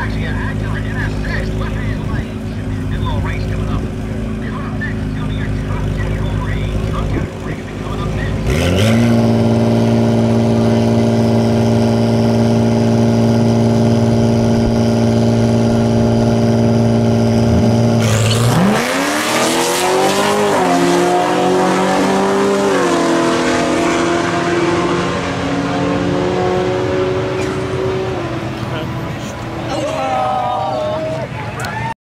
actually an accurate intercept.